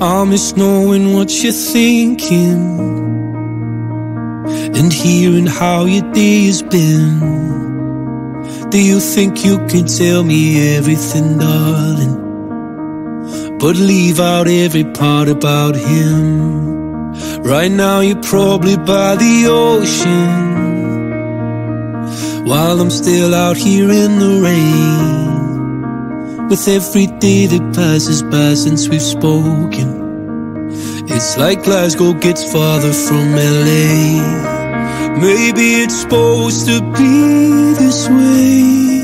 I miss knowing what you're thinking and hearing how your day has been. Do you think you can tell me everything, darling? But leave out every part about him. Right now, you're probably by the ocean while I'm still out here in the rain. With every day that passes by since we've spoken, it's like Glasgow gets farther from LA. Maybe it's supposed to be this way.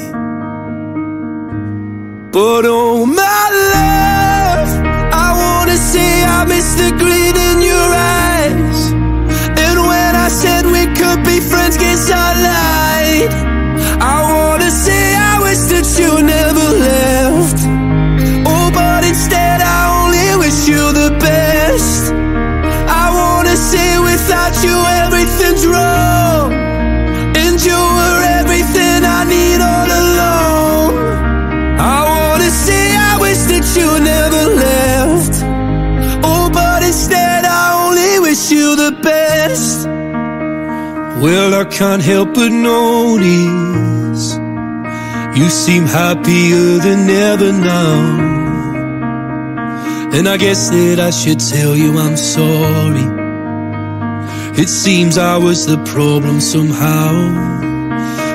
But oh my love, I wanna say I miss the gleam in your eyes. And when I said we could be friends, guess I lied. Well, I can't help but notice you seem happier than ever now. And I guess that I should tell you I'm sorry. It seems I was the problem somehow.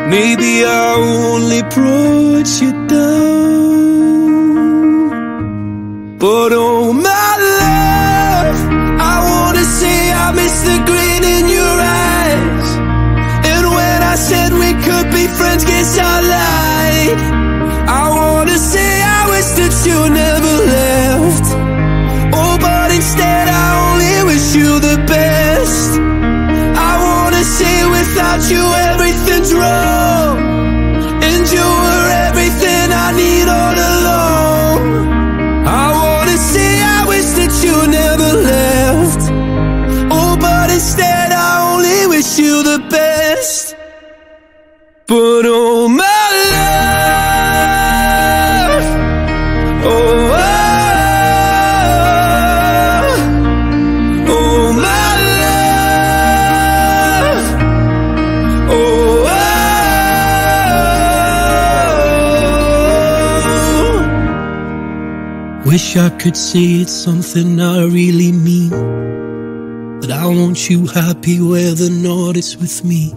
Maybe I only brought you down. But oh my love, I wanna say I miss the green in your eyes. Be friends, guess I lied. I wanna say I wish that you never left. Oh, but instead I only wish you the best. I wanna say without you everything's wrong. Wish I could say it's something I really mean. But I want you happy where the not is with me.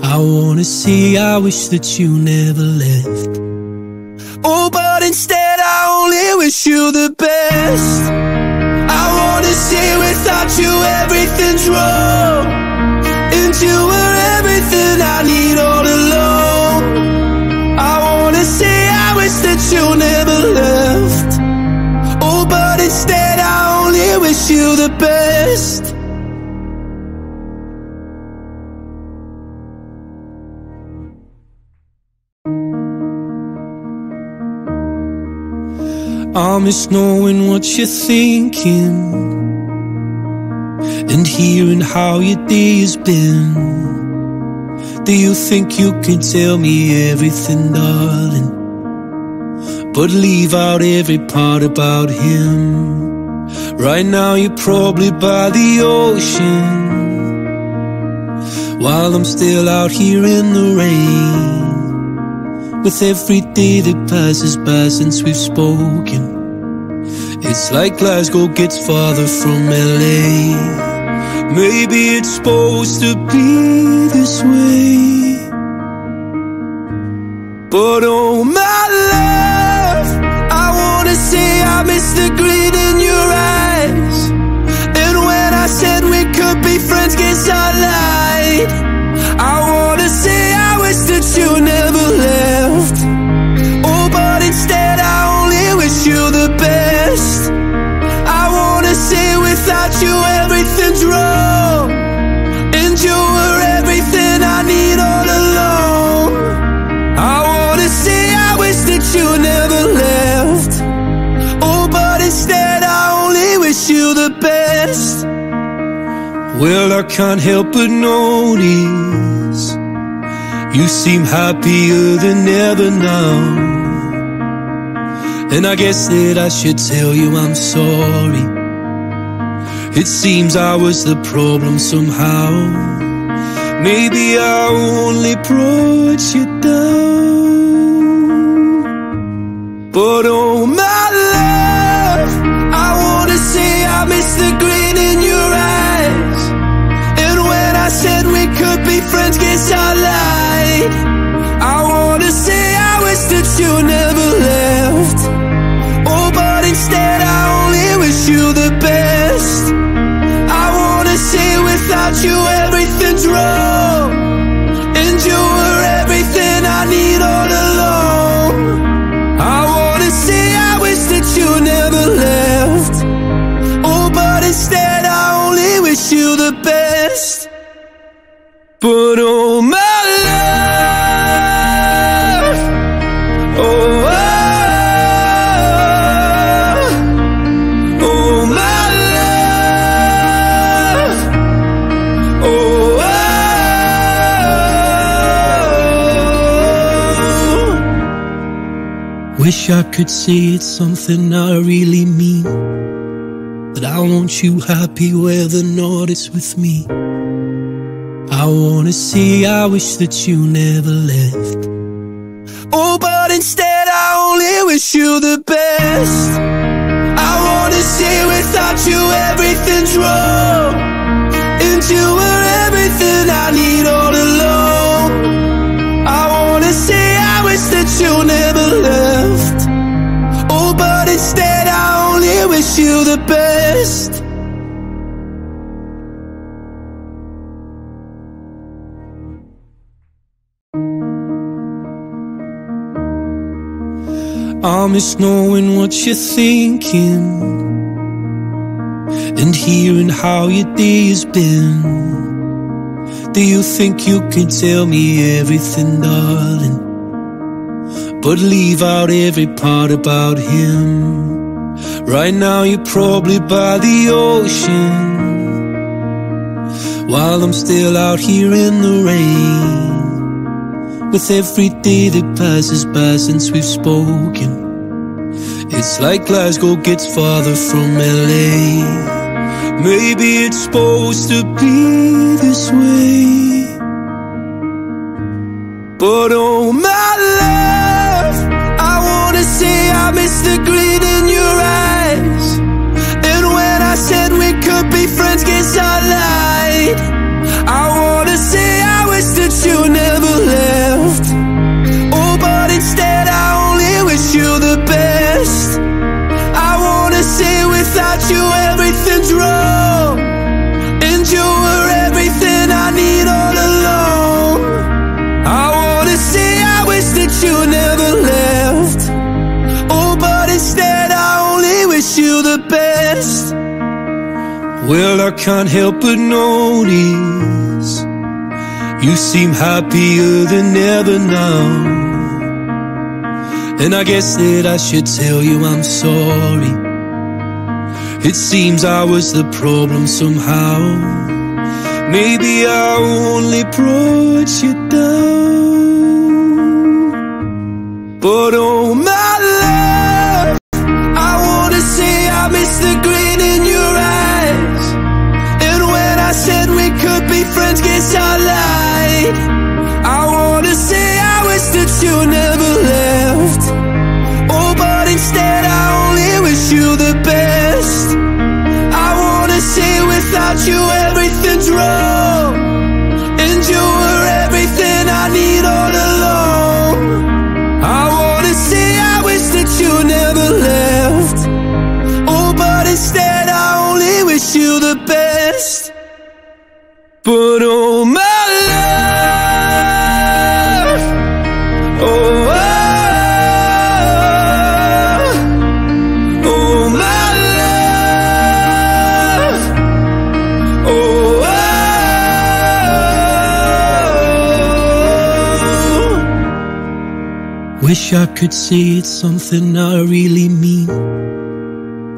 I wanna say I wish that you never left. Oh, but instead I only wish you the best. I wanna say without you everything's wrong. And you were everything I need all along. I wanna say I wish that you never left. I miss knowing what you're thinking and hearing how your day has been. Do you think you can tell me everything, darling? But leave out every part about him. Right now, you're probably by the ocean while I'm still out here in the rain. With every day that passes by since we've spoken, it's like Glasgow gets farther from LA. Maybe it's supposed to be this way. But oh my love, I wanna say I miss the gleam in your eyes. And when I said we could be friends, guess I can't help but notice you seem happier than ever now. And I guess that I should tell you I'm sorry. It seems I was the problem somehow. Maybe I only brought you down. But oh my love, I wanna say I miss the grin in your eyes. Friends, I lied. I wanna say I wish that you never left. Oh, but instead I only wish you the best. I wanna say without you everything's wrong. But oh, ah. oh my love, oh, oh, oh my oh, oh. Wish I could say it's something I really mean. That I want you happy where the not is with me. I wanna say I wish that you never left. Oh, but instead I only wish you the best. I wanna say without you everything's wrong. And you were everything I need all along. I wanna say I wish that you never left. Oh, but instead I only wish you the best. I miss knowing what you're thinking and hearing how your day has been. Do you think you can tell me everything, darling? But leave out every part about him. Right now, you're probably by the ocean while I'm still out here in the rain. With every day that passes by since we've spoken, it's like Glasgow gets farther from LA. Maybe it's supposed to be this way. But oh my love, I wanna say I miss the grin in your eyes. And when I said we could be friends, guess I lied. Well, I can't help but notice you seem happier than ever now. And I guess that I should tell you I'm sorry. It seems I was the problem somehow. Maybe I only brought you down. But oh my love, friends, get I could say it's something I really mean.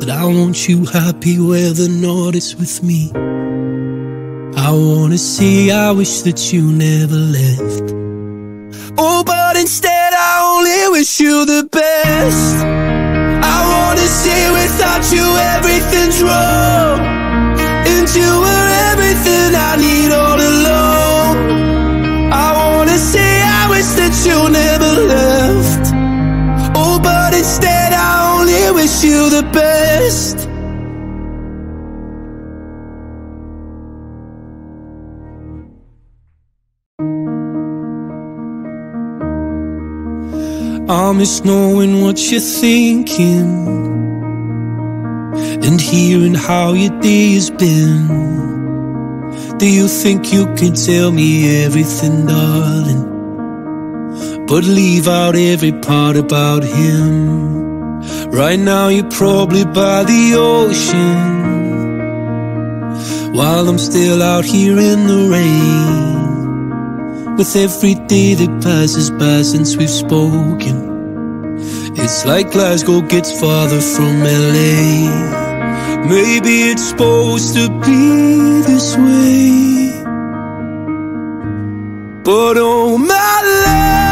That I want you happy whether or not it's with me. I wanna say I wish that you never left. Oh, but instead I only wish you the best. I wanna say without you, everything's wrong. And you were everything I need all alone. I wanna say I wish that you never left. You the best. I miss knowing what you're thinking and hearing how your day has been. Do you think you can tell me everything, darling? But leave out every part about him. Right now, you're probably by the ocean while I'm still out here in the rain. With every day that passes by since we've spoken, it's like Glasgow gets farther from LA. Maybe it's supposed to be this way. But oh my love,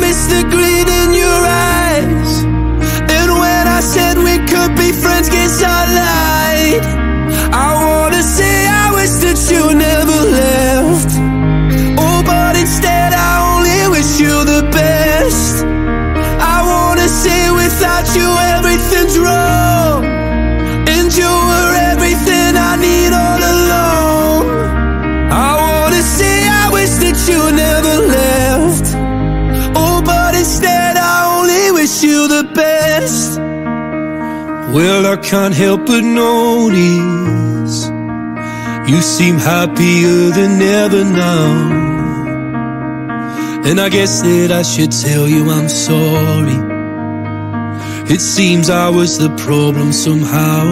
Miss the green in your eyes. And when I said we could be friends, guess I lied. Well, I can't help but notice you seem happier than ever now. And I guess that I should tell you I'm sorry. It seems I was the problem somehow.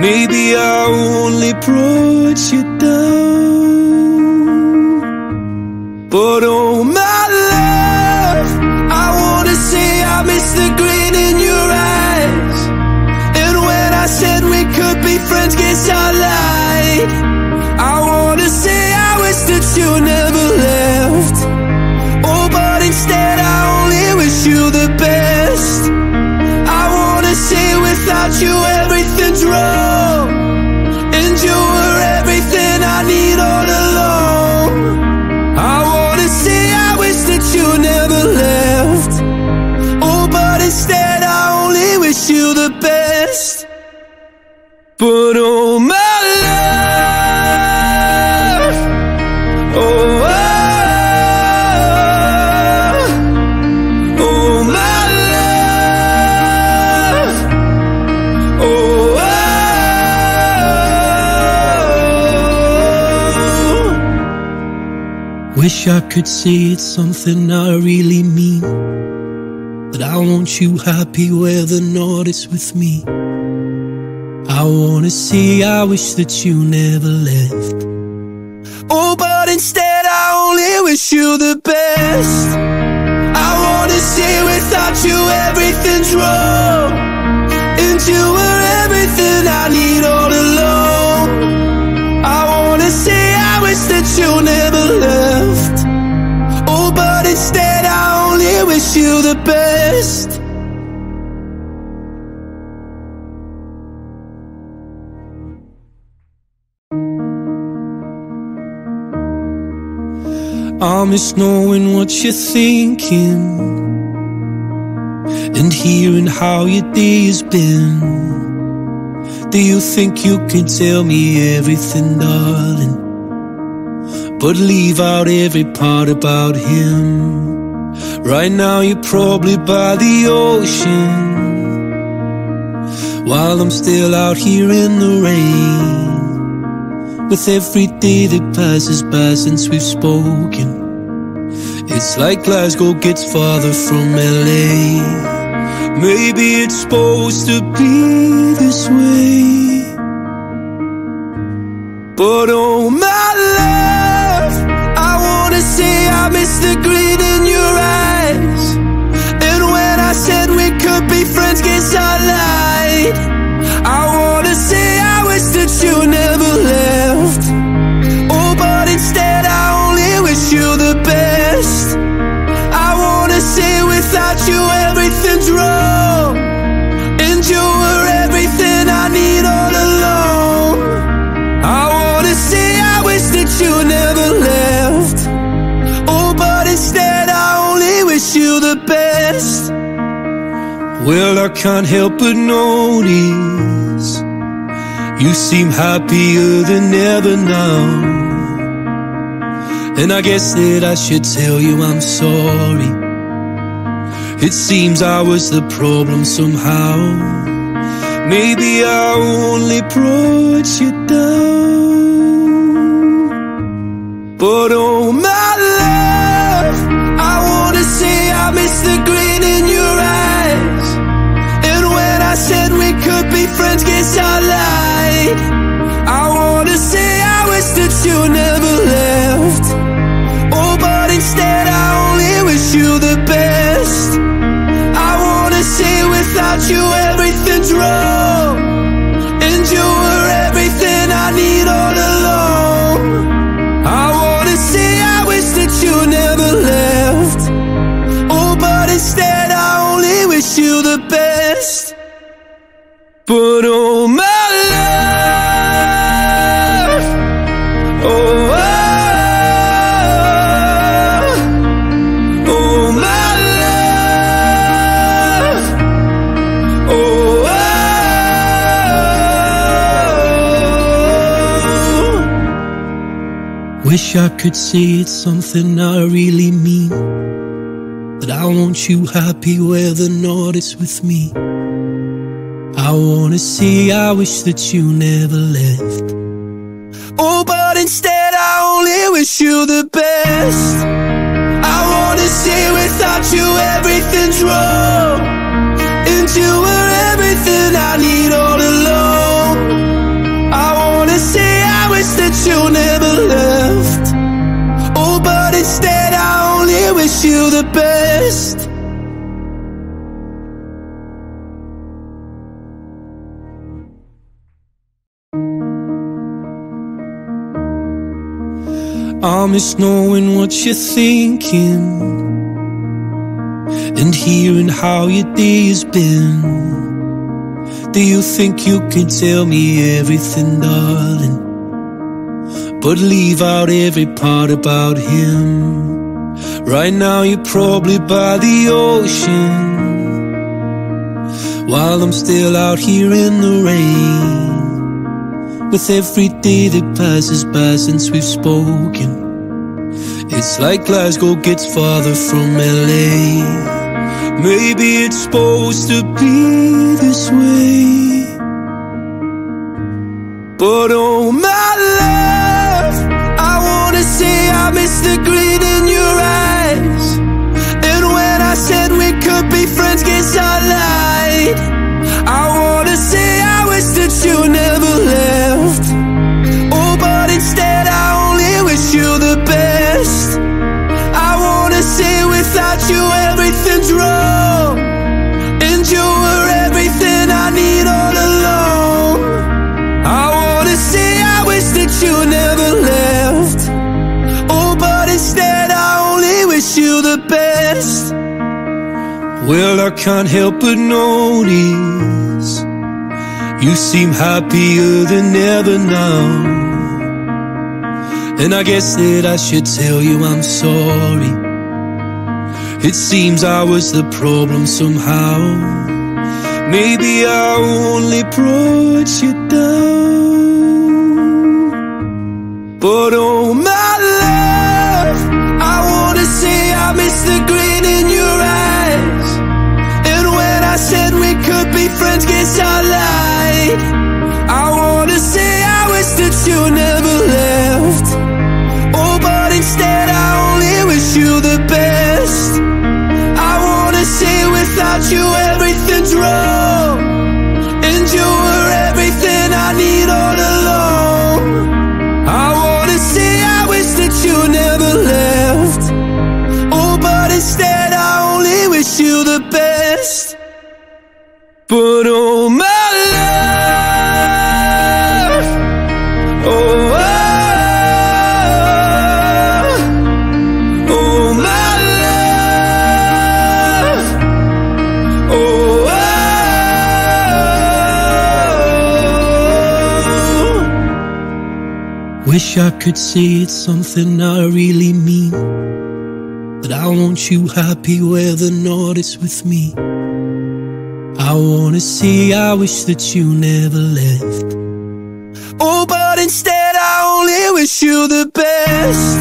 Maybe I only brought you down. But oh my love, I wanna say I miss the green in your be friends, guess I lied. I wanna say I wish that you never left. Oh, but instead I only wish you the best. I wanna say without you everything's wrong. And you Wish I could say it's something I really mean. That I want you happy where the not is with me. I wanna say I wish that you never left. Oh, but instead I only wish you the best. I wanna say without you everything's wrong. And you were everything I need all the best. I miss knowing what you're thinking and hearing how your day has been. Do you think you can tell me everything, darling? But leave out every part about him. Right now, you're probably by the ocean while I'm still out here in the rain. With every day that passes by since we've spoken, it's like Glasgow gets farther from LA. Maybe it's supposed to be this way. But oh my love, I wanna say I miss the green in your eyes. Could be friends, guess I lied. Well, I can't help but notice you seem happier than ever now. And I guess that I should tell you I'm sorry. It seems I was the problem somehow. Maybe I only brought you down. But oh my love, I wanna say I miss the grin in your eyes. Friends, I lied. I wanna say I wish that you never left. Oh, but instead I only wish you the best. I wanna say without you everything's wrong. Wish I could say it's something I really mean. That I want you happy where the not is with me. I wanna say I wish that you never left. Oh, but instead I only wish you the best. I wanna say without you everything's wrong. And you were everything I need all along. I miss knowing what you're thinking and hearing how your day has been. Do you think you can tell me everything, darling? But leave out every part about him. Right now, you're probably by the ocean while I'm still out here in the rain. With every day that passes by since we've spoken, it's like Glasgow gets farther from LA. Maybe it's supposed to be this way. But oh my love, I wanna say I miss the grin in your eyes. And when I said we could be friends, guess I lied. Well, I can't help but notice you seem happier than ever now. And I guess that I should tell you I'm sorry. It seems I was the problem somehow. Maybe I only brought you down. But oh my love, I wanna say I miss the grin in your friends, guess I lied. I wanna say I wish that you never left. Oh, but instead I only wish you the best. I wanna say without you Wish I could say it's something I really mean. But I want you happy where the north is with me. I wanna say I wish that you never left. Oh, but instead I only wish you the best.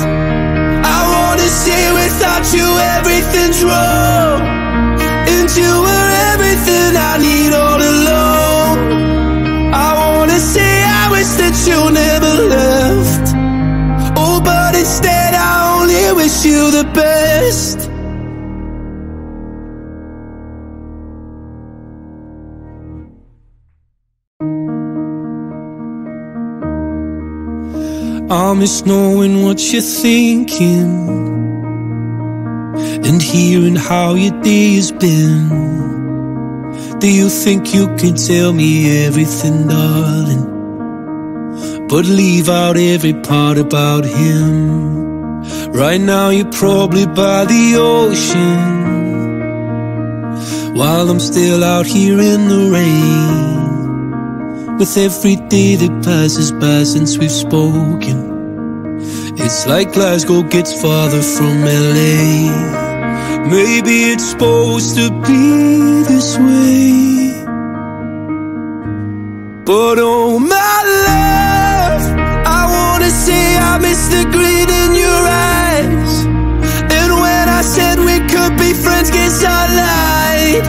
I wanna see without you everything's wrong. And you were everything I need all along. I wanna say I wish that you never wish you the best. I miss knowing what you're thinking and hearing how your day has been. Do you think you can tell me everything, darling? But leave out every part about him. Right now, you're probably by the ocean. While I'm still out here in the rain. With every day that passes by since we've spoken. It's like Glasgow gets farther from LA Maybe it's supposed to be this way. But oh my love I miss the green in your eyes. And when I said we could be friends, guess I lied.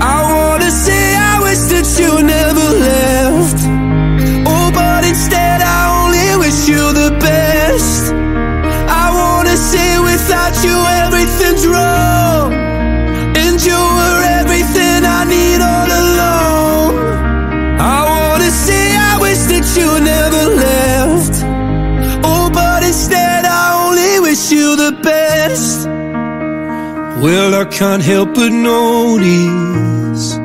I wanna say I wish that you never Well, I can't help but notice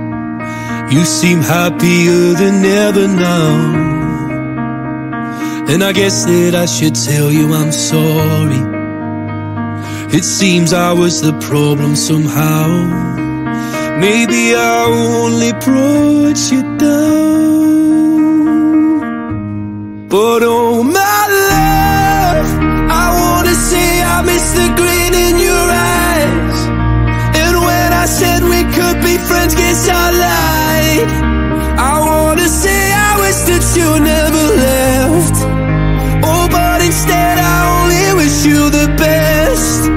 You seem happier than ever now. And I guess that I should tell you I'm sorry. It seems I was the problem somehow. Maybe I only brought you down. But oh my love I wanna say I miss the be friends, guess I lied. I wanna say I wish that you never left. Oh, but instead I only wish you the best.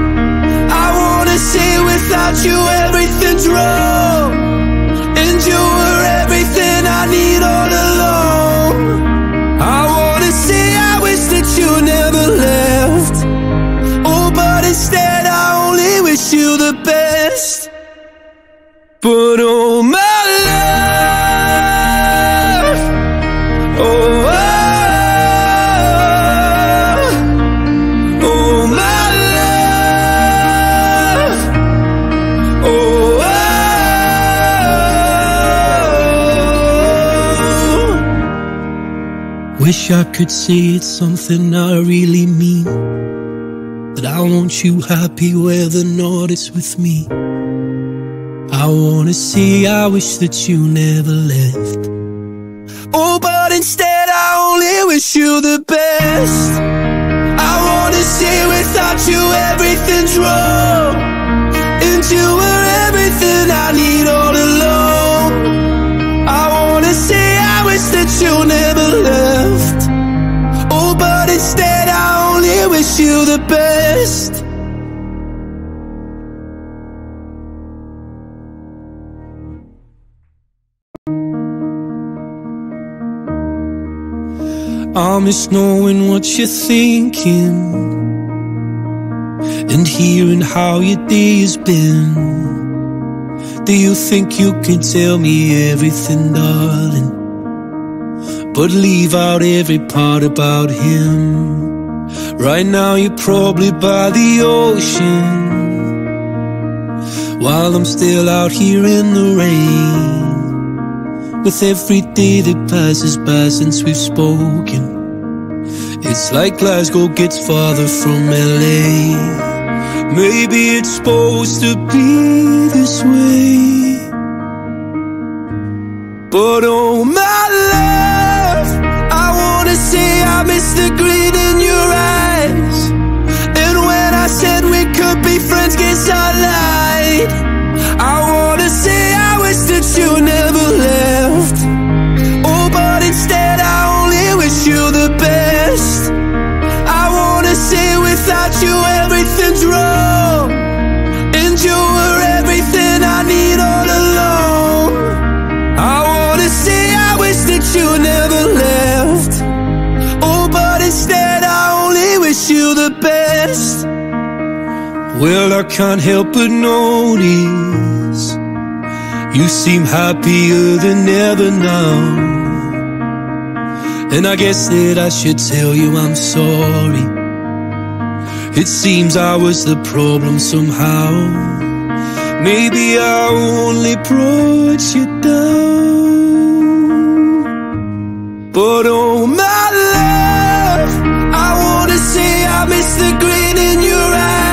I wanna say without you everything's wrong Wish I could say it's something I really mean That I want you happy where the north is with me. I wanna say I wish that you never left. Oh, but instead I only wish you the best. I wanna say without you everything's wrong. And you were everything I need all along wish that you never left Oh, but instead I only wish you the best I miss knowing what you're thinking and hearing how your day has been. Do you think you can tell me everything, darling? But leave out every part about him. Right now, you're probably by the ocean. While I'm still out here in the rain. With every day that passes by since we've spoken. It's like Glasgow gets farther from LA Maybe it's supposed to be this way. But oh my love I miss the green in your eyes. And when I said we could be friends, guess I lied. Well, I can't help but notice you seem happier than ever now. And I guess that I should tell you I'm sorry. It seems I was the problem somehow. Maybe I only brought you down. But oh my love, I wanna say I miss the grin in your eyes.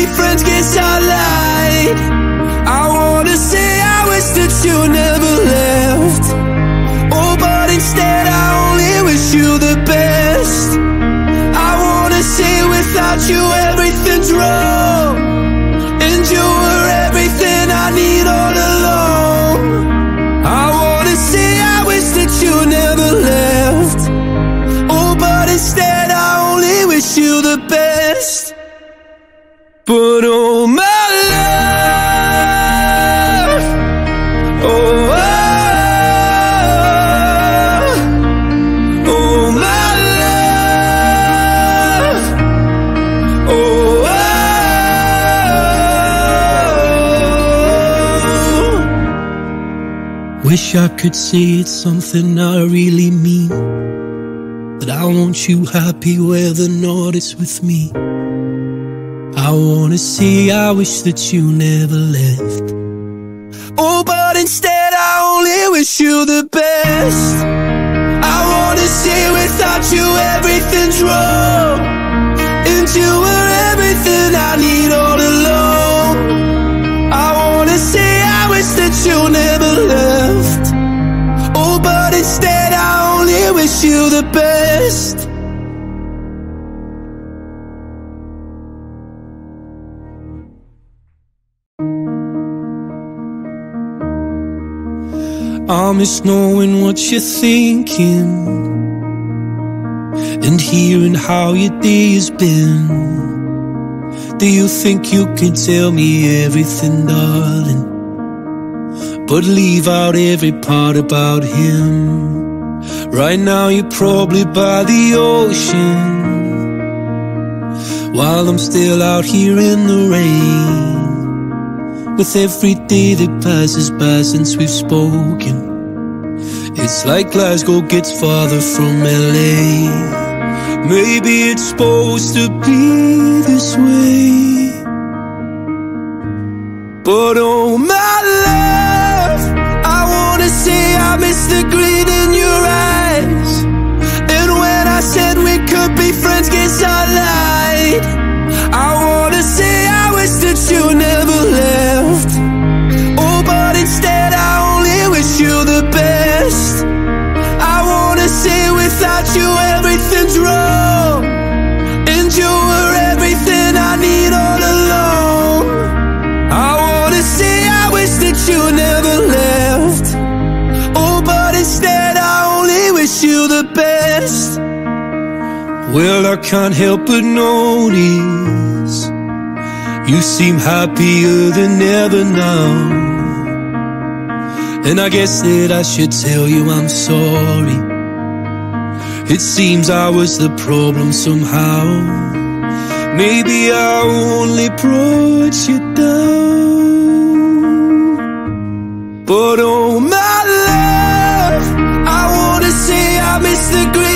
We friends, guess I lied. I wanna say I wish that you never left. Oh, but instead I only wish you the best. I wanna say without you everything's wrong. Wish I could say it's something I really mean. That I want you happy where the not is with me. I wanna say I wish that you never left. Oh, but instead I only wish you the best. I wanna say without you everything's wrong. And you were everything I need all along. I miss knowing what you're thinking and hearing how your day has been. Do you think you can tell me everything, darling? But leave out every part about him. Right now, you're probably by the ocean while I'm still out here in the rain. With every day that passes by since we've spoken, it's like Glasgow gets farther from LA. Maybe it's supposed to be this way. But oh my love, I wanna say I miss the grin in your eyes. And when I said we could be friends, guess I lied. I can't help but notice you seem happier than ever now. And I guess that I should tell you I'm sorry. It seems I was the problem somehow. Maybe I only brought you down. But oh my love, I wanna say I miss the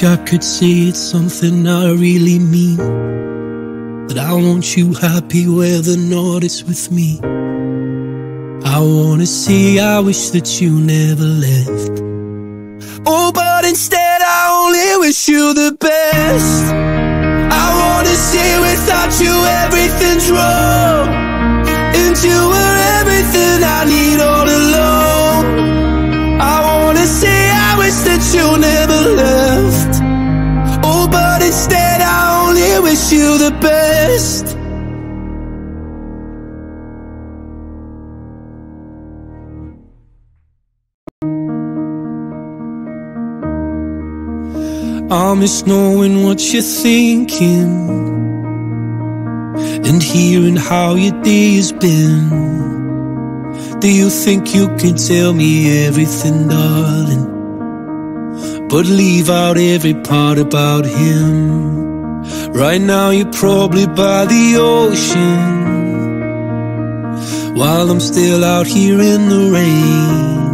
Wish I could say it's something I really mean. That I want you happy where the not is with me. I wanna say I wish that you never left. Oh, but instead I only wish you the best. I wanna say without you everything's wrong. And you were everything I need all along. I miss knowing what you're thinking and hearing how your day has been. Do you think you can tell me everything, darling? But leave out every part about him. Right now, you're probably by the ocean while I'm still out here in the rain.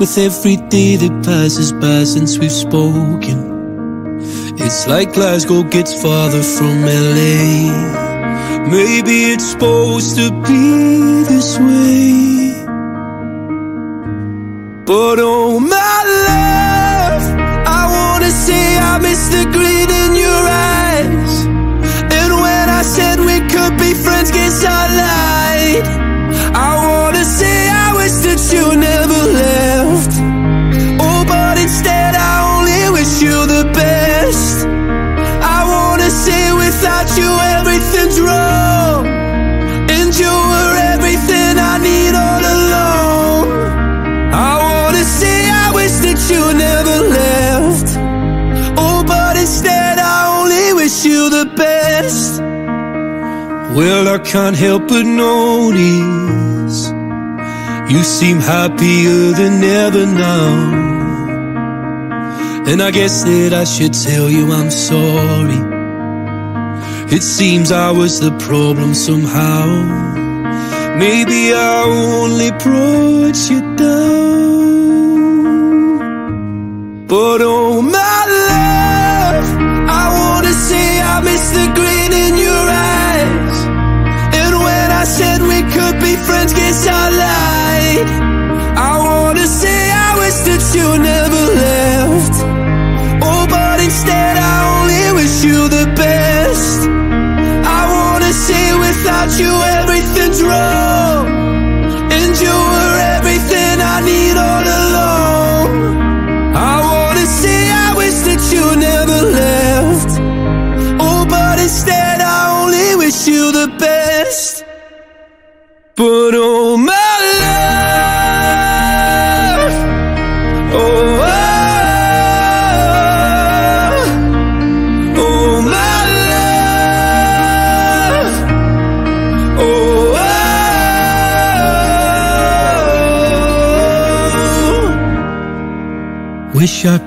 With every day that passes by since we've spoken. It's like Glasgow gets farther from LA Maybe it's supposed to be this way. But oh my love I wanna say I miss the green in your eyes. And when I said we could be friends, guess I lied Well, I can't help but notice You seem happier than ever now. And I guess that I should tell you I'm sorry. It seems I was the problem somehow. Maybe I only brought you down. But oh my love I wanna say I miss the green in your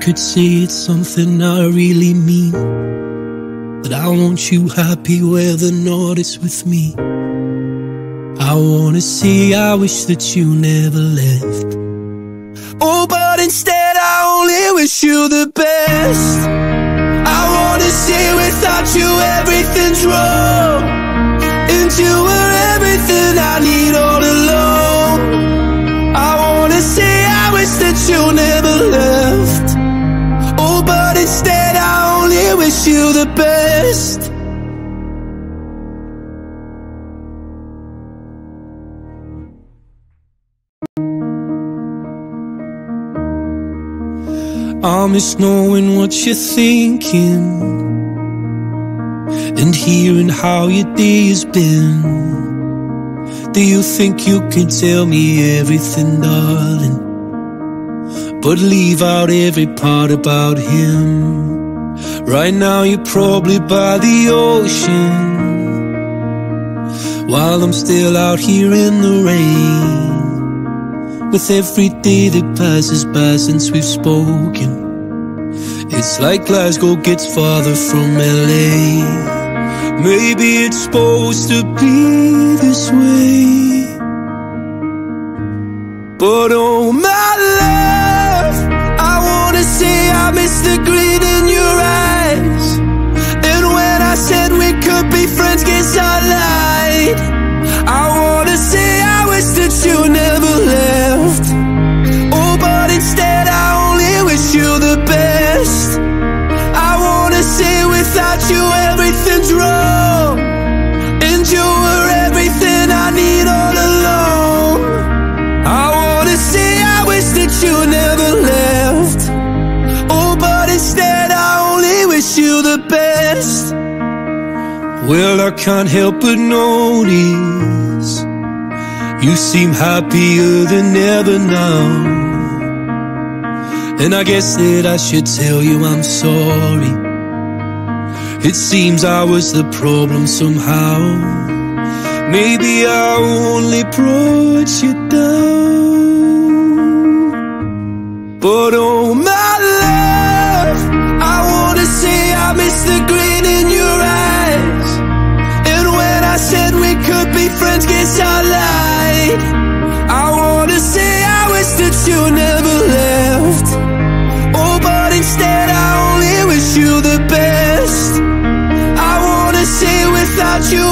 could say it's something I really mean. That I want you happy where the not is with me. I wanna say I wish that you never left. Oh, but instead I only wish you the best. I wanna say without you everything's wrong. And you were everything I need all along. I wanna say I wish that you never left you the best I miss knowing what you're thinking and hearing how your day has been. Do you think you can tell me everything, darling? But leave out every part about him. Right now, you're probably by the ocean. While I'm still out here in the rain. With every day that passes by since we've spoken. It's like Glasgow gets farther from LA Maybe it's supposed to be this way. But oh my love I wanna say I miss the green in your eyes Well, I can't help but notice you seem happier than ever now. And I guess that I should tell you I'm sorry. It seems I was the problem somehow. Maybe I only brought you down. But oh my love, I wanna say I miss the grin in your eyes. I said we could be friends, guess I lied. I wanna say I wish that you never left. Oh, but instead I only wish you the best. I wanna say without you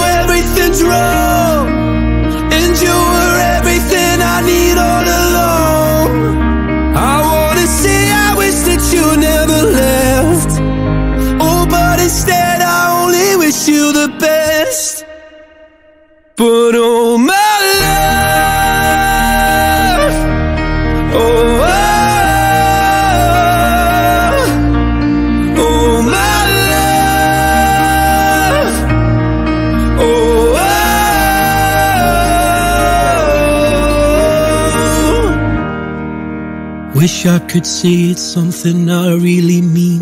Wish I could say it's something I really mean.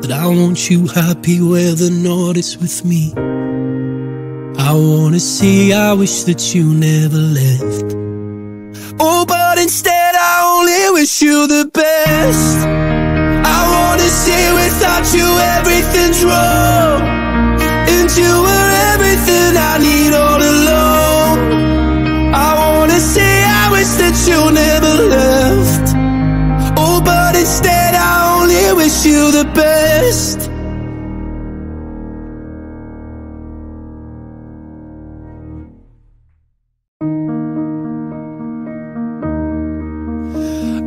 That I want you happy where the not is with me. I wanna say I wish that you never left. Oh, but instead I only wish you the best. I wanna say without you everything's wrong. And you were everything I need oh. Wish you the best.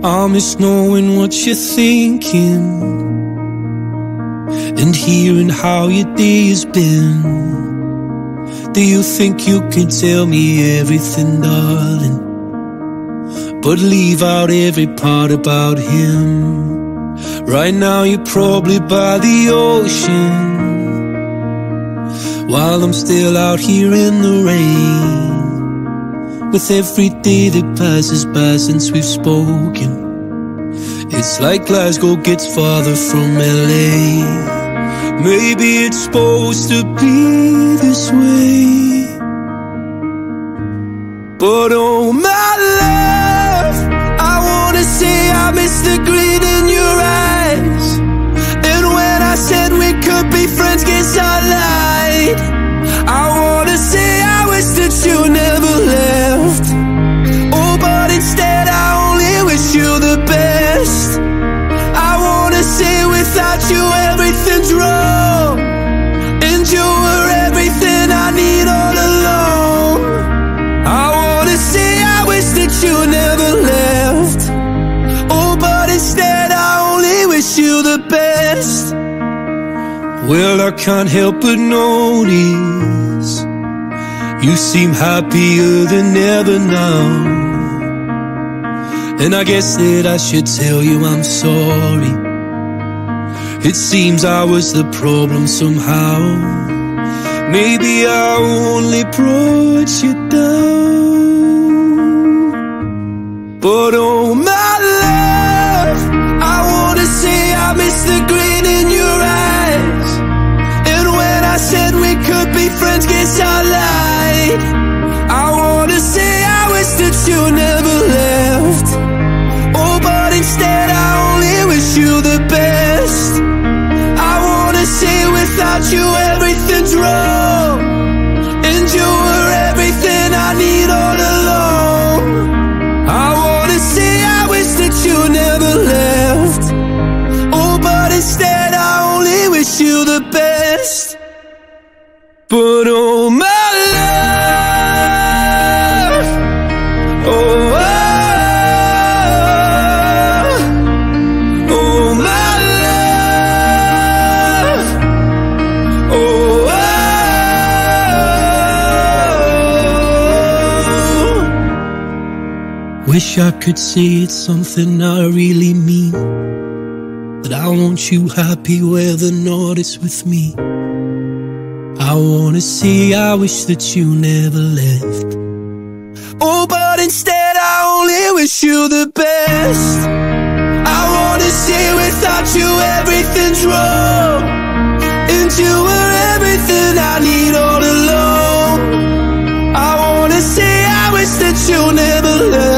I miss knowing what you're thinking and hearing how your day has been. Do you think you can tell me everything, darling? But leave out every part about him. Right now, you're probably by the ocean while I'm still out here in the rain. With every day that passes by since we've spoken, it's like Glasgow gets farther from LA. Maybe it's supposed to be this way. But oh my love, I wanna say I miss the grin in your friends, guess I lied. I wanna say I wish that you never left. Well, I can't help but notice you seem happier than ever now. And I guess that I should tell you I'm sorry. It seems I was the problem somehow. Maybe I only brought you down. But oh my love, I wanna say I miss the grin friends, guess I Wish I could say it's something I really mean. That I want you happy where the north is with me. I wanna say I wish that you never left. Oh, but instead I only wish you the best. I wanna say without you everything's wrong. And you were everything I need all along. I wanna say I wish that you never left.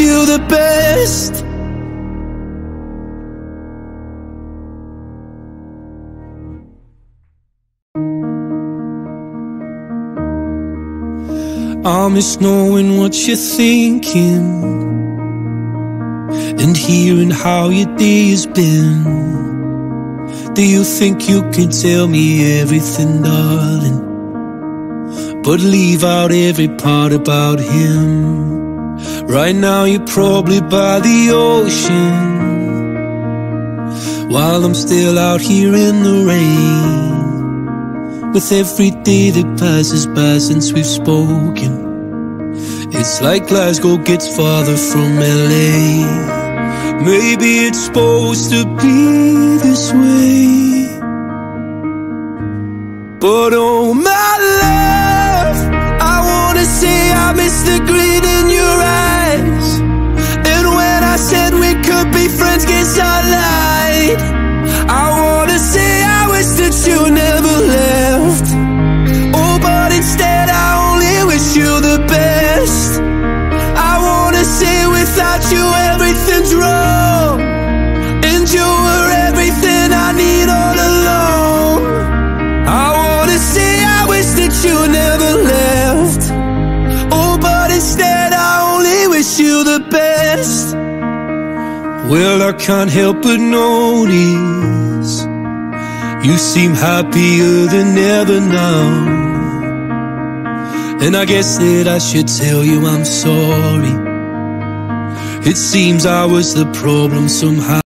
You the best. I miss knowing what you're thinking and hearing how your day has been. Do you think you can tell me everything, darling? But leave out every part about him. Right now, you're probably by the ocean. While I'm still out here in the rain. With every day that passes by since we've spoken. It's like Glasgow gets farther from LA Maybe it's supposed to be this way. But oh my love I miss the grin in your eyes. And when I said we could be friends, guess I lied Well, I can't help but notice You seem happier than ever now. And I guess that I should tell you I'm sorry. It seems I was the problem somehow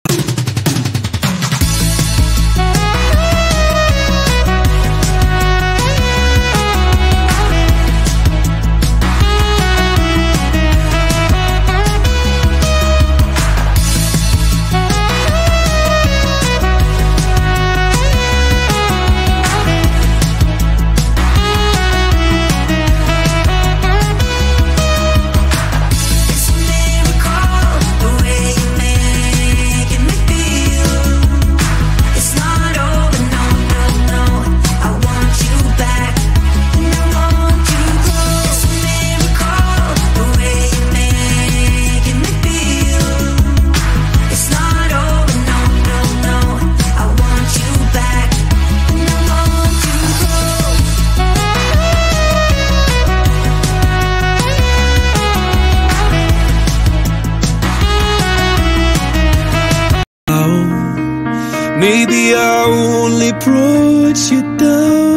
brought you down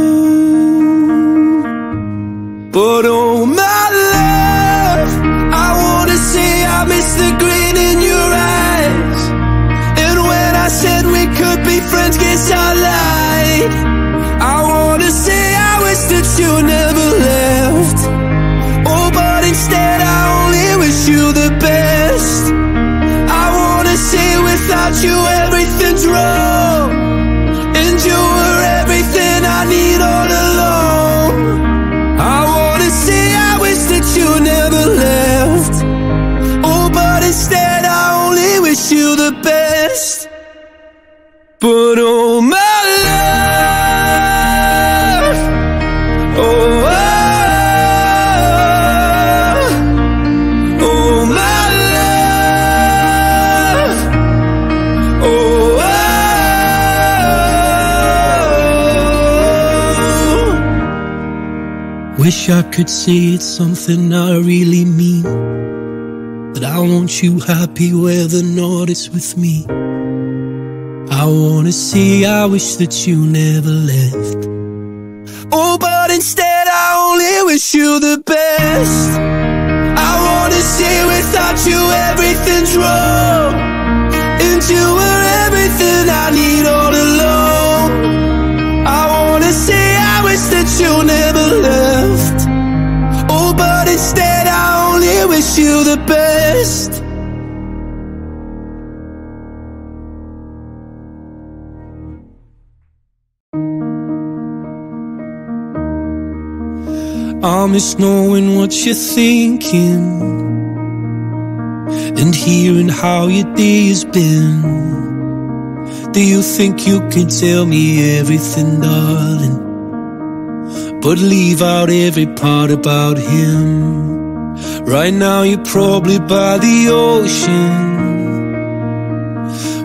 But Wish I could say it's something I really mean. That I want you happy where the north is with me. I wanna say I wish that you never left. Oh, but instead I only wish you the best. I wanna say without you everything's wrong. And you were everything I need all along. I wanna say I wish that you never left. The best. I miss knowing what you're thinking and hearing how your day has been. Do you think you can tell me everything, darling? But leave out every part about him. Right now, you're probably by the ocean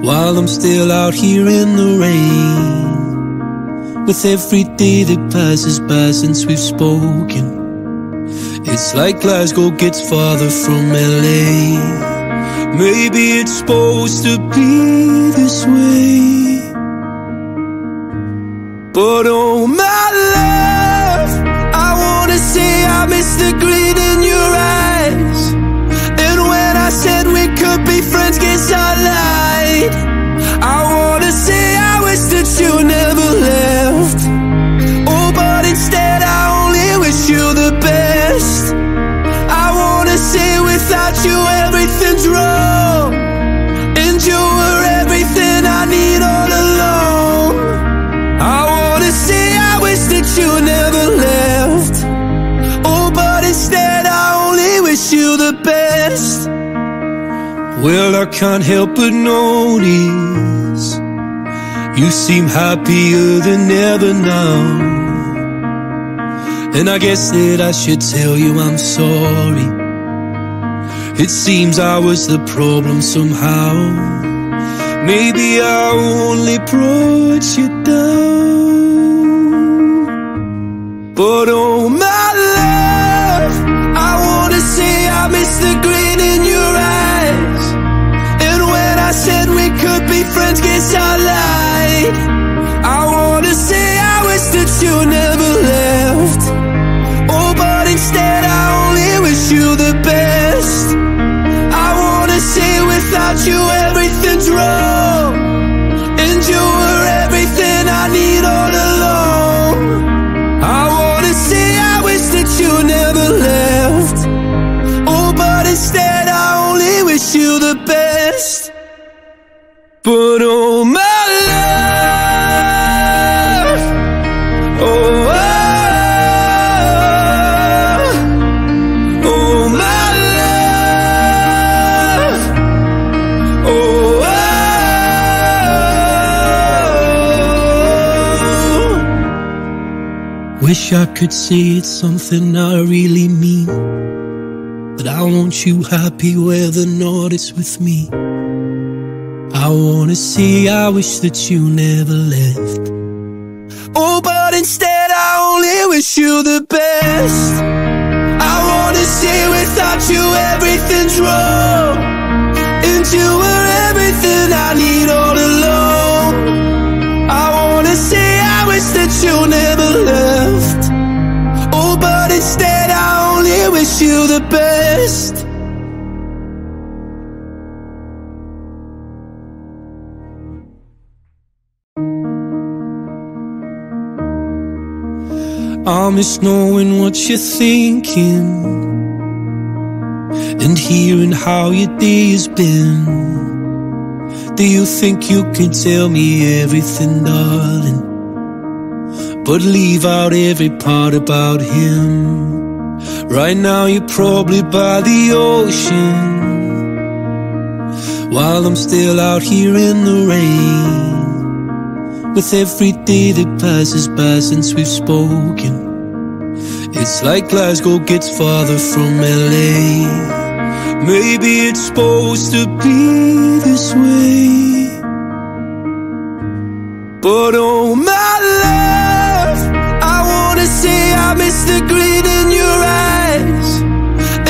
while I'm still out here in the rain. With every day that passes by since we've spoken, it's like Glasgow gets farther from LA. Maybe it's supposed to be this way. But oh my love, I miss the gleam in your eyes. And when I said we could be friends, guess I lied. Well, I can't help but notice you seem happier than ever now. And I guess that I should tell you I'm sorry. It seems I was the problem somehow. Maybe I only brought you down. But oh my love, I wanna say I miss the grin in your eyes. Friends, I lied. I wanna say I wish that you never left. Oh, but instead I only wish you the best. I wanna say without you Wish I could say it's something I really mean. That I want you happy where the not is with me. I wanna say I wish that you never left. Oh, but instead I only wish you the best. I wanna say without you everything's wrong. And you were everything I need all along. I miss knowing what you're thinking and hearing how your day has been. Do you think you can tell me everything, darling? But leave out every part about him. Right now, you're probably by the ocean while I'm still out here in the rain. With every day that passes by since we've spoken, it's like Glasgow gets farther from LA. Maybe it's supposed to be this way. But oh my love, I wanna say I miss the gleam in your eyes.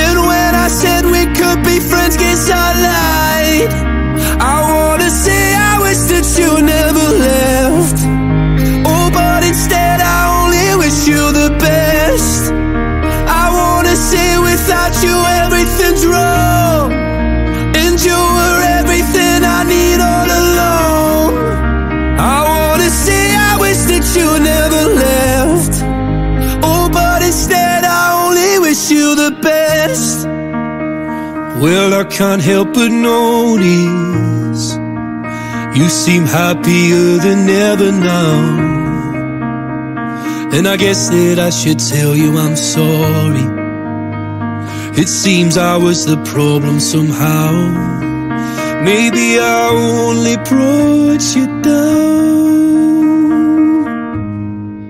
And when I said we could be friends, guess I lied. Well, I can't help but notice you seem happier than ever now. And I guess that I should tell you I'm sorry. It seems I was the problem somehow. Maybe I only brought you down.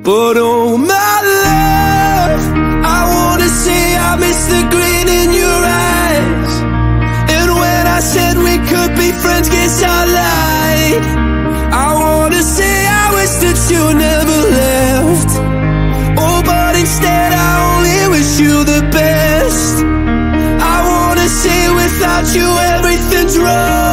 But oh my love, I wanna say I miss the I. I wanna say I wish that you never left. Oh, but instead I only wish you the best. I wanna say without you everything's wrong.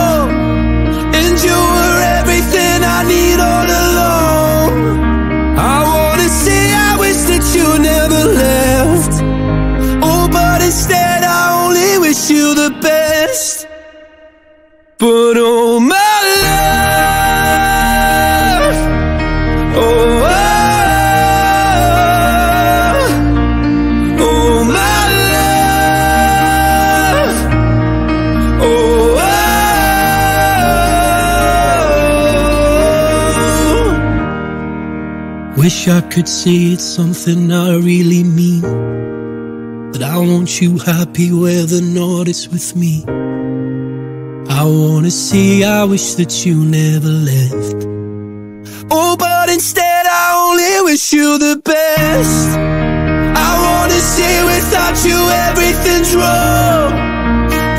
Wish I could say it's something I really mean. That I want you happy where the not is with me. I wanna say I wish that you never left. Oh, but instead I only wish you the best. I wanna say without you everything's wrong.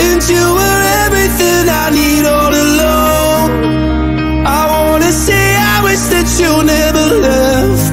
And you were everything I need all along. I wanna say I wish that you never left.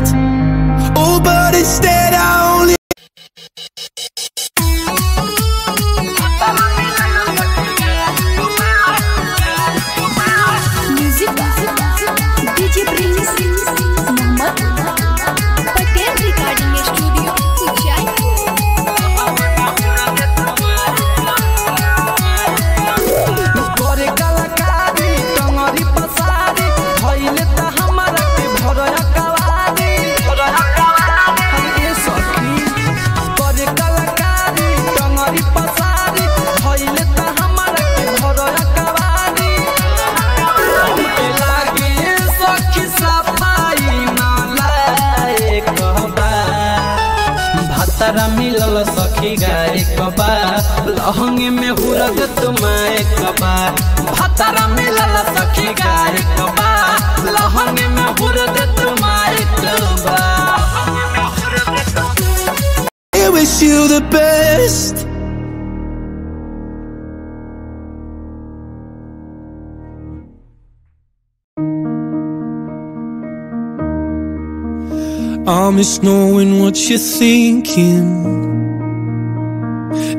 Knowing what you're thinking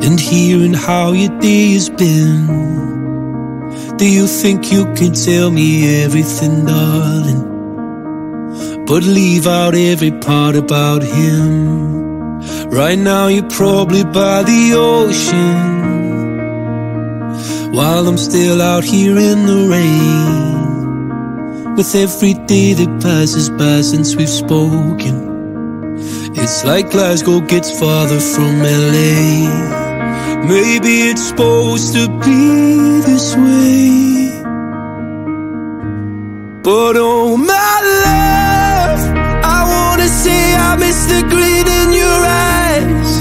and hearing how your day has been. Do you think you can tell me everything, darling? But leave out every part about him. Right now you're probably by the ocean While I'm still out here in the rain With every day that passes by since we've spoken It's like Glasgow gets farther from LA Maybe it's supposed to be this way. But oh my love I wanna say I miss the grin in your eyes.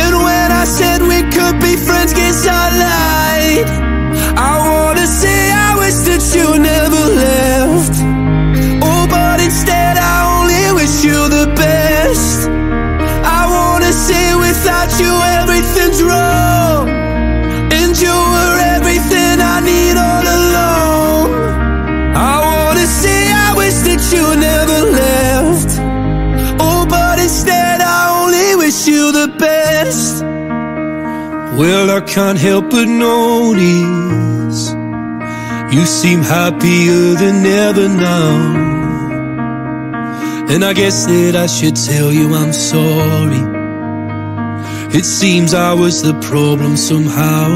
And when I said we could be friends, guess I lied. I wanna say I wish that you never Well, I can't help but notice you seem happier than ever now. And I guess that I should tell you I'm sorry. It seems I was the problem somehow.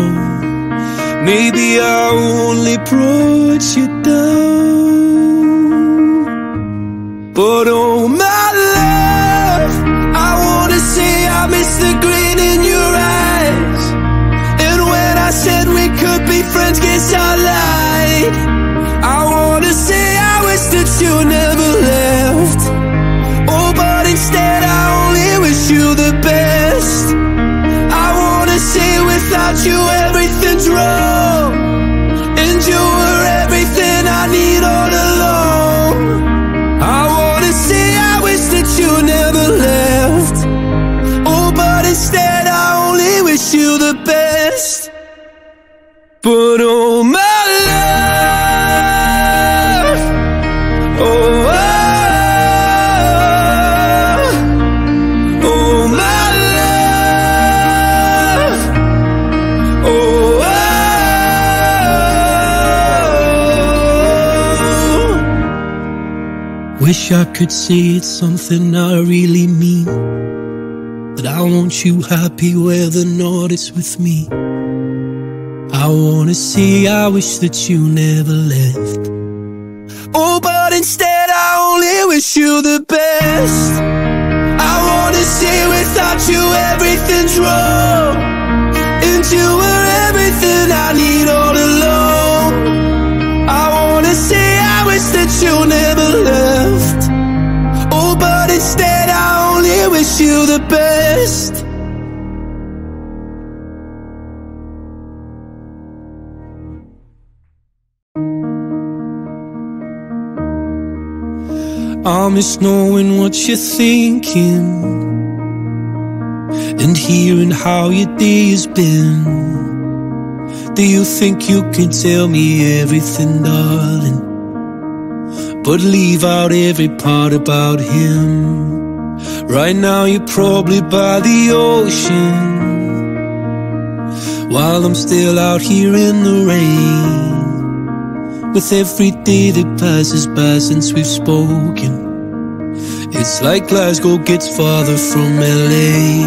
Maybe I only brought you down. But oh my love, I wanna say I miss the grin times guess I I wanna say I wish that you never left. Oh, but instead I only wish you the best. I wanna say without you ever I could say it's something I really mean. That I want you happy whether or not it's with me. I wanna say I wish that you never left. Oh, but instead I only wish you the best. I wanna say without you everything's wrong. And you were everything I need all along. I wanna say I wish that you never left. Only wish you the best. I miss knowing what you're thinking and hearing how your day has been. Do you think you can tell me everything, darling? But leave out every part about him. Right now, you're probably by the ocean while I'm still out here in the rain. With every day that passes by since we've spoken, it's like Glasgow gets farther from LA.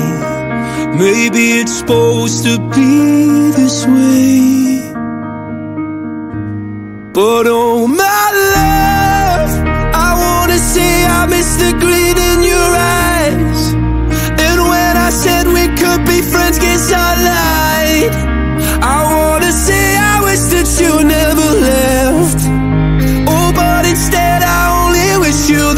Maybe it's supposed to be this way. But oh my love, I wanna say I miss the green in your eyes. Could be friends, guess I lied. I wanna say I wish that you never left. Oh, but instead I only wish you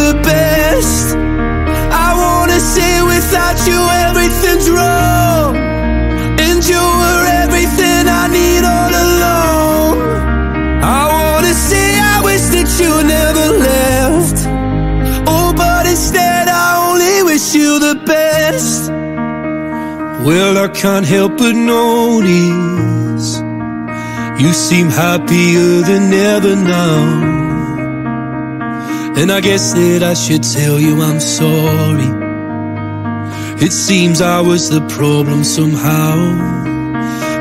Well, I can't help but notice you seem happier than ever now. And I guess that I should tell you I'm sorry. It seems I was the problem somehow.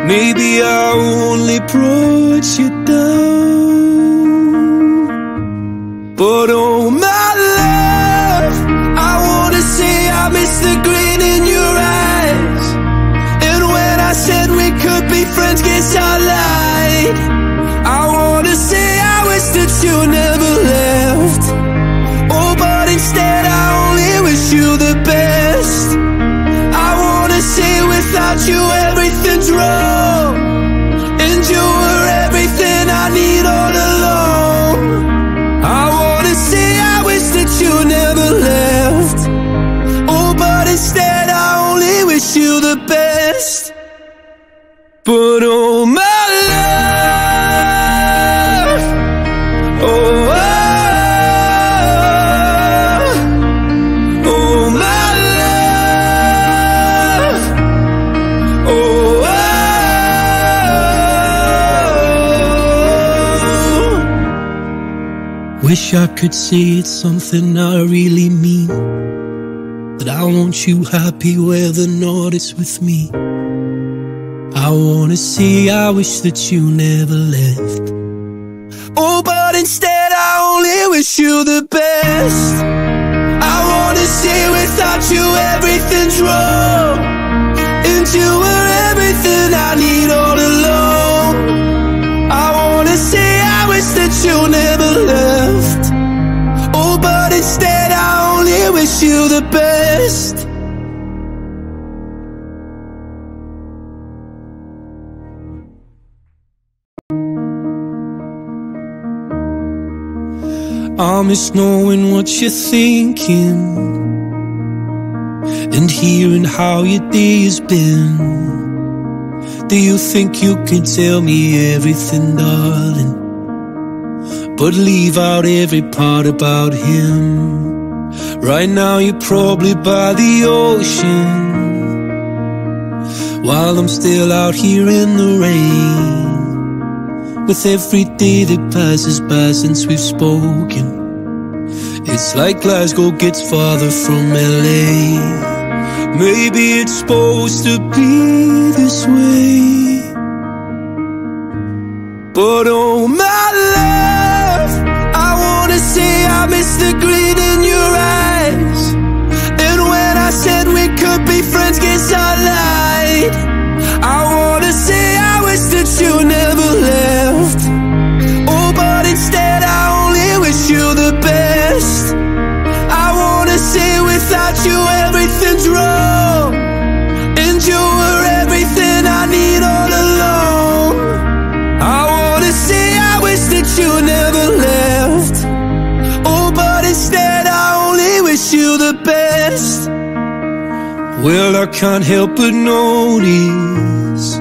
Maybe I only brought you down. But oh my love, I wanna say I miss the green in your eyes. I said we could be friends, guess I lied. I wanna say I wish that you never left. Oh, but instead I only wish you the best. I wanna say without you Wish I could say it's something I really mean. That I want you happy whether or not it's with me. I wanna say I wish that you never left. Oh, but instead I only wish you the best. I wanna say without you everything's wrong. And you were everything I need oh, the best. I miss knowing what you're thinking and hearing how your day has been. Do you think you can tell me everything, darling? But leave out every part about him. Right now, you're probably by the ocean. While I'm still out here in the rain. With every day that passes by since we've spoken. It's like Glasgow gets farther from LA. Maybe it's supposed to be this way. But oh my love, I wanna say I miss the green in your eyes. Be friends, Well, I can't help but notice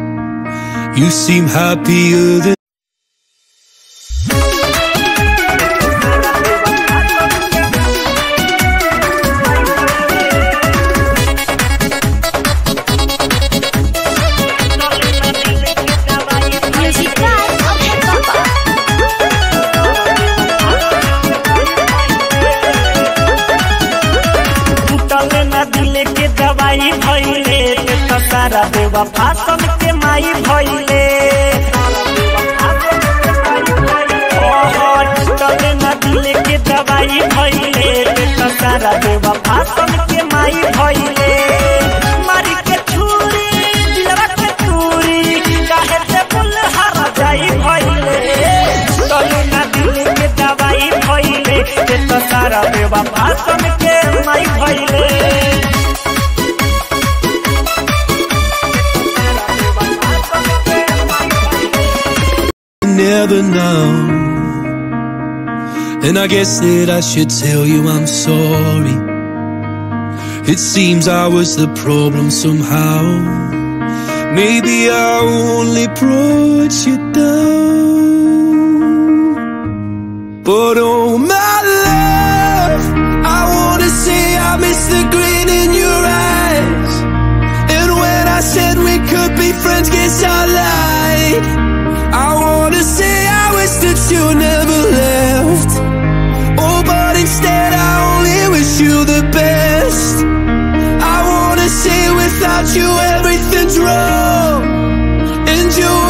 you seem happier than. I guess that I should tell you I'm sorry. It seems I was the problem somehow. Maybe I only brought you down. But Wanna say without you everything's wrong. And you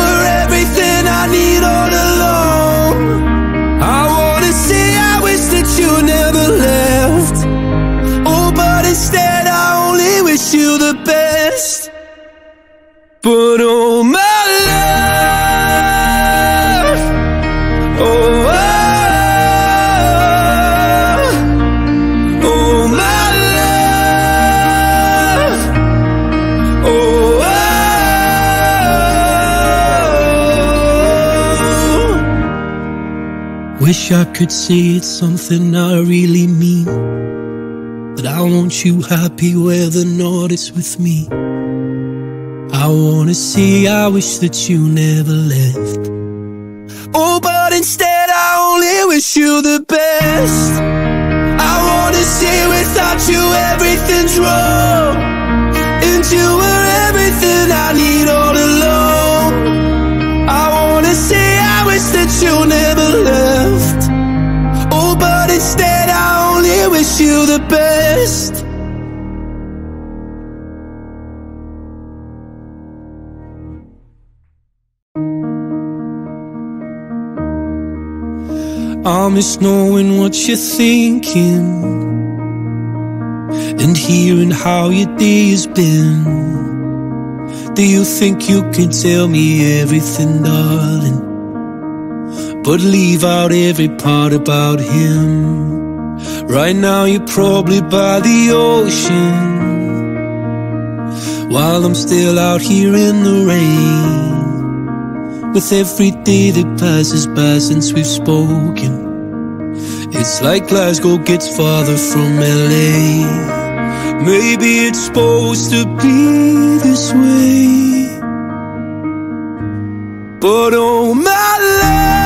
Wish I could say it's something I really mean. That I want you happy where the not is with me. I wanna say I wish that you never left. Oh, but instead I only wish you the best. I wanna say without you everything's wrong. And you were everything I need all along. Wish that you never left. Oh, but instead I only wish you the best. I miss knowing what you're thinking and hearing how your day has been. Do you think you can tell me everything, darling? But leave out every part about him. Right now, you're probably by the ocean. While I'm still out here in the rain. With every day that passes by since we've spoken. It's like Glasgow gets farther from LA. Maybe it's supposed to be this way. But oh my love,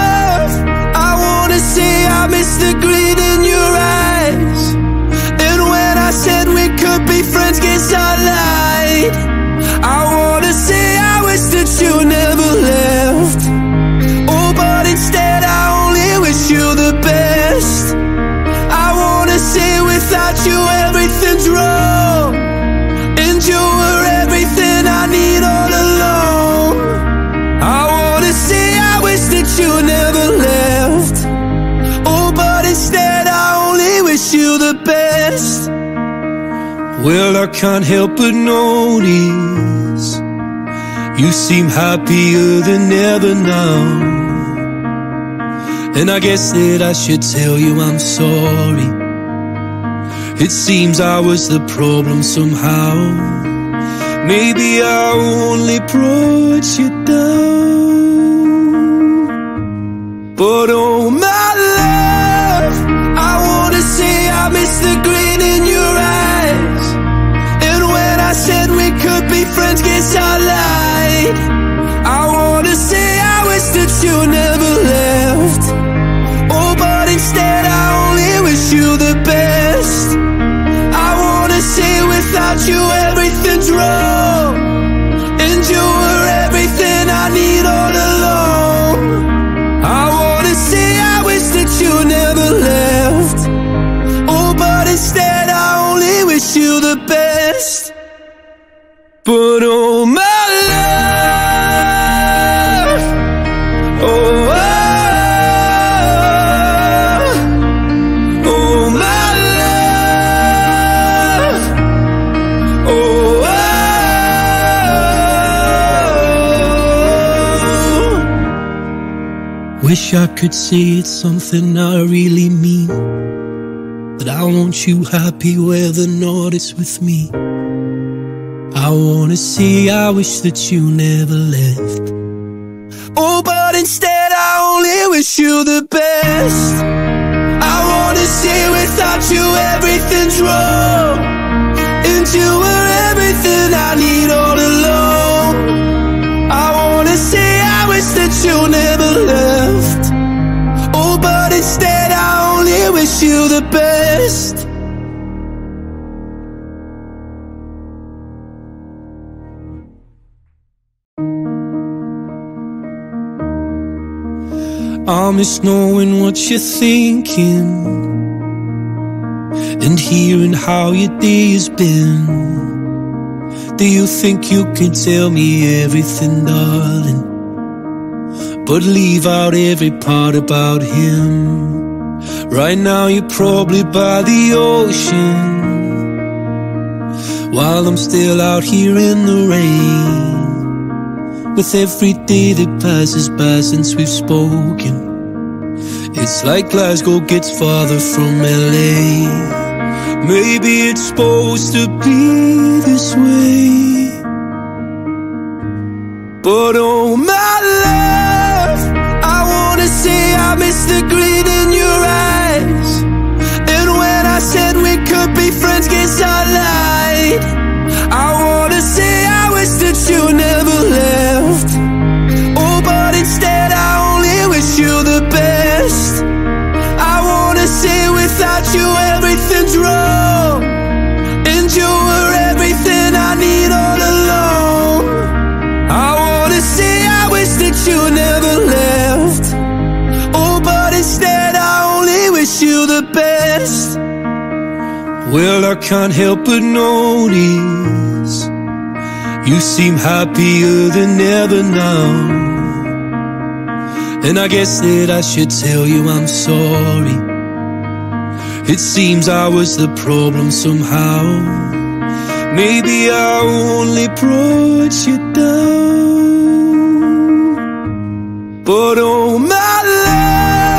I miss the gleam in your eyes. And when I said we could be friends, guess I lied. I can't help but notice you seem happier than ever now. And I guess that I should tell you I'm sorry. It seems I was the problem somehow. Maybe I only brought you down. But oh my love, I wanna say I miss the grin friends, guess I lied. I wanna say I wish that you never left. Oh, but instead I only wish you the best. I wanna say without you everything's wrong. Wish I could say it's something I really mean. That I want you happy where the not is with me. I wanna say I wish that you never left. Oh, but instead I only wish you the best. I wanna say without you everything's wrong. And you were everything I need I miss knowing what you're thinking and hearing how your day has been. Do you think you can tell me everything, darling? But leave out every part about him. Right now, you're probably by the ocean while I'm still out here in the rain. With every day that passes by since we've spoken, it's like Glasgow gets farther from LA. Maybe it's supposed to be this way. But oh my love, I wanna say I miss the grin in your eyes. And when I said we could be friends, guess I lied. Well, I can't help but notice you seem happier than ever now. And I guess that I should tell you I'm sorry. It seems I was the problem somehow. Maybe I only brought you down. But oh my love.